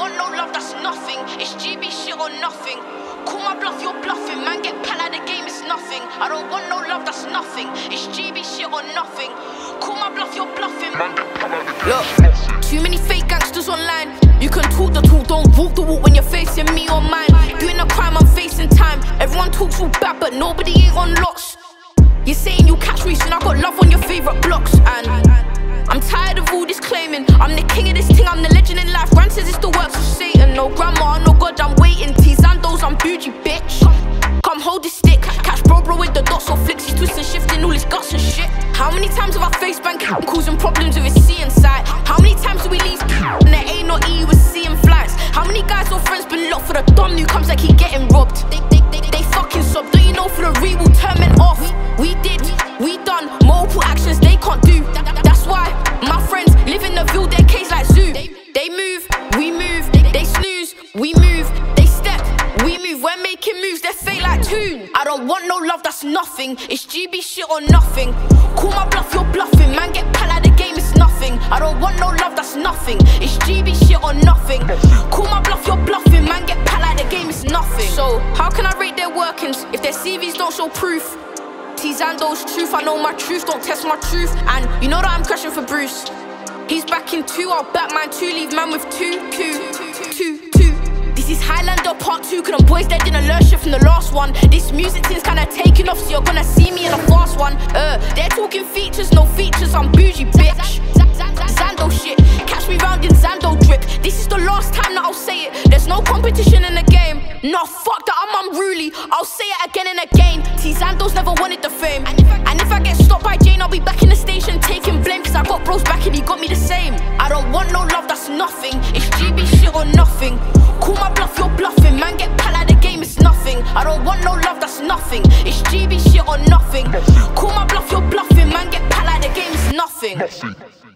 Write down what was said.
Oh, love, that's nothing. It's GB shit or nothing. Call my bluff, you're bluffing. Man, get pal out the game, it's nothing. I don't want no love, that's nothing. It's GB shit or nothing. Call my bluff, you're bluffing. Look, too many fake gangsters online. You can talk the talk, don't walk the walk when you're facing me or mine. Doing a crime, I'm facing time. Everyone talks all bad, but nobody ain't on locks. You're saying you catch me soon, I got love on your favorite blocks, and I'm tired all and shit. How many times have I faced bank causing problems with his C inside? How many times do we leave and there ain't no E with and flights? How many guys or friends been locked for the dumb new comes like he getting robbed? They, they, they, they fucking sub, don't you know for the re will turn men off? We did, we done multiple actions they can't do. That's why my friends live in the ville, their We're making moves, they're fake like tune. I don't want no love, that's nothing. It's GB shit or nothing. Call my bluff, you're bluffing. Man, get pal out the game, it's nothing. I don't want no love, that's nothing. It's GB shit or nothing. Call my bluff, you're bluffing. Man, get pal out the game, it's nothing. So, how can I rate their workings if their CVs don't show proof? Teezandos truth, I know my truth, don't test my truth. And you know that I'm crashing for Bruce. He's back in two, I'll back two, leave man with two, two, two, two. This is Highlander part two, cause them boys that didn't learn from the last one. This music thing's kinda taking off, so you're gonna see me in a fast one. Uh, they're talking features, no features, I'm bougie, bitch. Zando shit, catch me round in Zando drip. This is the last time that I'll say it. There's no competition in the game. No, fuck that, I'm unruly. I'll say it again and again. Teezandos never wanted the fame. And if I get stopped by Jane, I'll be back in the station taking blame. Cause I got bros back and he got me the same. I don't want no love, that's nothing. It's GB shit or nothing. Sexy.